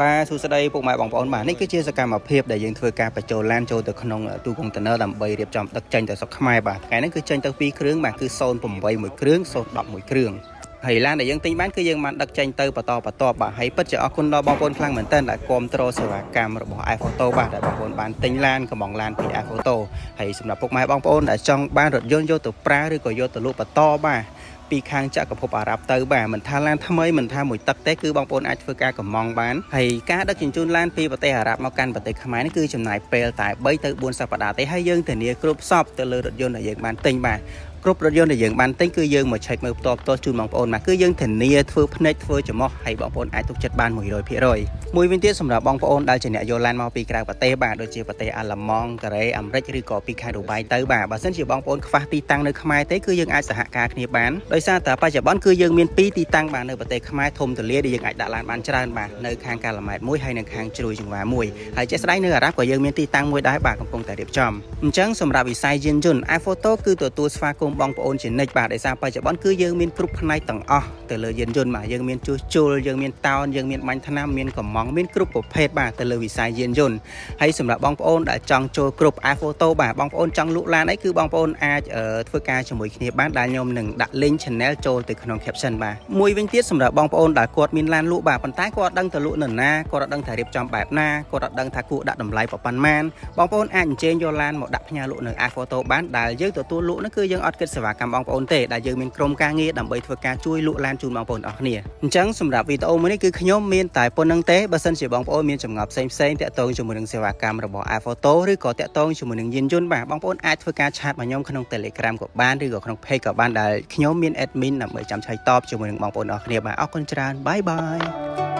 បាទសួស្តីពុកម៉ែបងប្អូនបាទនេះគឺជាសកម្មភាពដែលយើងធ្វើការបញ្ចូលឡានចូលទៅក្នុងទូកុងតឺន័រដើម្បីរៀបចំដឹកចេញទៅស្រុកខ្មែរបាទថ្ងៃនេះគឺចេញទៅ2គ្រឿងបាទគឺ081មួយគ្រឿង010មួយគ្រឿងហើយឡានដែលយើងទិញបានគឺយើងបានដឹកចេញទៅបន្តបន្តបាទហើយពិតជាអរគុណដល់បងប្អូនខ្លាំងមែនទែនដែលគ្រប់គ្រងសេវាកម្មរបស់ iPhoto បាទដែលបងប្អូនបានទិញឡានកំងឡានពី iPhoto ហើយសម្រាប់ពុកម៉ែបងប្អូនដែលចង់បានរថយន្តយកទៅប្រើឬក៏យកទៅលក់បន្តបាទ ពីខាងចក្រភពអារ៉ាប់ទៅបាទមិនថាឡានថ្មីមិនថាមួយទឹកទេគឺបងប្អូនអាចធ្វើការកម្មង់បានហើយការដឹកជញ្ជូនឡានពីប្រទេសអារ៉ាប់មកកាន់ប្រទេសខ្មែរនេះគឺចំណាយពេលតែ3ទៅ4សប្តាហ៍ទេហើយយើងធានាគ្រប់សពទៅលើរថយន្តដែលយើងបានទិញបាទ គ្រប់រថយន្តដែលយើងបានទិញគឺយើងមកឆែកមើលផ្ទាល់ផ្ទាល់ជូនបងប្អូនមកគឺយើងធានាធ្វើភ្នែកធ្វើចំោះហើយបងប្អូនអាចទុកចិត្តបាន100%មួយវិញទៀតសម្រាប់បងប្អូនដែលជាអ្នកយកឡានមកពីក្រៅប្រទេសបាទដូចជាប្រទេសអាល្លឺម៉ង់កូរ៉េអាមេរិកឬក៏ពីខេត្តឌូបៃទៅបាទបើសិនជាបងប្អូនខ្វះទីតាំងនៅខ្មែរទេគឺយើងអាចសហការគ្នាបានដោយសារតែបច្ចុប្បន្នគឺយើងមាន2ទីតាំងបាទនៅប្រទេសខ្មែរធំទូលាយដែលយើងអាចដាក់ឡានបានច្រើនបាទនៅខាងកាឡាម៉ែតមួយហើយនៅខាងជ្រួយចង្វាមួយហើយជាក់ស្ដែងនៅអារ៉ាប់ក៏យើងមានទីតាំងមួយដែរបាទកំពុងតែរៀបចំអញ្ចឹងសម្រាប់វិស័យយានយន្ត iPhoto គឺទទួលស្វាគមន៍បងប្អូនជានិច្ចបាទដោយសារបច្ចុប្បន្នគឺយើងមានគ្រប់ផ្នែកទាំងអស់ទៅលើយានយន្តបាទយើងមានជួសជុលយើងមានតោនយើងមានបាញ់ថ្នាំមានកំងមានគ្រប់ប្រភេទបាទទៅលើវិស័យយានយន្តហើយសម្រាប់បងប្អូនដែលចង់ចូលគ្រប់ iPhoto បាទបងប្អូនចង់លក់ឡានអីគឺបងប្អូនអាចធ្វើការជាមួយគ្នាបានដែលខ្ញុំនឹងដាក់ link channel ចូលទៅក្នុង caption បាទមួយវិញទៀតសម្រាប់បងប្អូនដែលគាត់មានឡានលក់បាទប៉ុន្តែគាត់ដឹងទៅលក់នៅណាគាត់អត់ដឹងថារៀបចំបែបណាគាត់អត់ដឹងថាគួរដាក់តម្លៃប៉ុន្មានបងប្អូនអាចអញ្ជើញយកឡានមកដាក់ផ្ញើលក់នៅ iPhoto បានដែលយើងទទួលលក់នោះគឺយើងអត់គិតសេវាកម្មបងប្អូនទេដែលយើងមានក្រុមការងារដើម្បីធ្វើការជួយលក់ឡានជូនបងប្អូនអស់គ្នាអញ្ចឹងសម្រាប់វីដេអូមួយនេះគឺខ្ញុំមានតែប៉ុណ្្នឹងទេបើសិនជាបងប្អូនមានចម្ងល់ផ្សេងផ្សេងតាក់ទងជាមួយនឹងសេវាកម្មរបស់ iPhoto ឬក៏តាក់ទងជាមួយនឹងយានយន្តបាទបងប្អូនអាចធ្វើការឆាតមកខ្ញុំក្នុង Telegram ក៏បានឬក៏ក្នុង Page ក៏បានដែលខ្ញុំមាន admin ដើម្បីចាំឆ្លើយតបជាមួយនឹងបងប្អូនអស់គ្នាបាទអរគុណច្រើនបាយបាយ